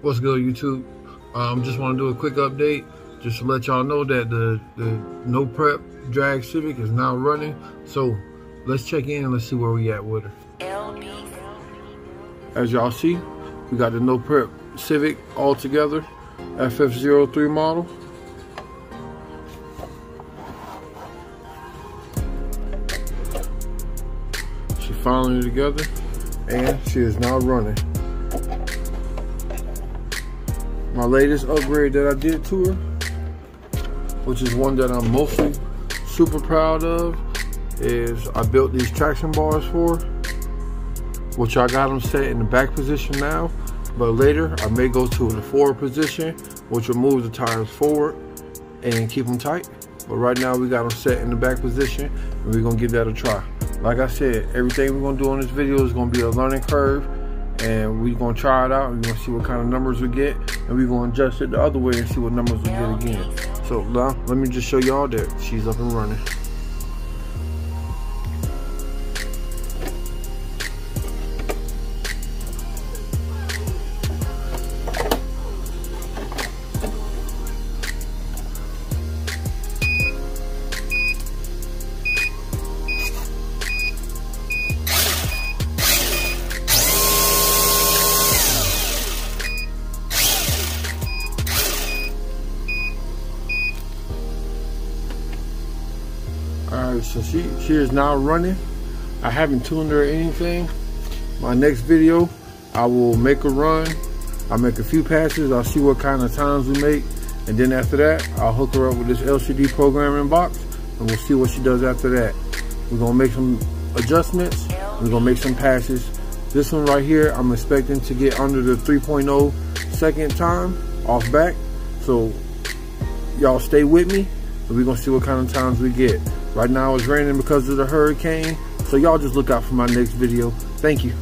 What's good, YouTube? Um, just want to do a quick update, just to let y'all know that the the no prep drag Civic is now running. So let's check in and let's see where we at with her. As y'all see, we got the no prep Civic all together, FF03 model. She finally together, and she is now running. My latest upgrade that I did to her, which is one that I'm mostly super proud of, is I built these traction bars for which I got them set in the back position now, but later I may go to the forward position, which will move the tires forward and keep them tight. But right now we got them set in the back position and we're gonna give that a try. Like I said, everything we're gonna do on this video is gonna be a learning curve and we're gonna try it out and we're gonna see what kind of numbers we get and we're gonna adjust it the other way and see what numbers we get again. So now let me just show y'all that she's up and running So she, she is now running. I haven't tuned her anything. My next video, I will make a run. I'll make a few passes. I'll see what kind of times we make. And then after that, I'll hook her up with this LCD programming box. And we'll see what she does after that. We're to make some adjustments. We're to make some passes. This one right here, I'm expecting to get under the 3.0 second time off back. So y'all stay with me. And we're to see what kind of times we get. Right now it's raining because of the hurricane. So y'all just look out for my next video. Thank you.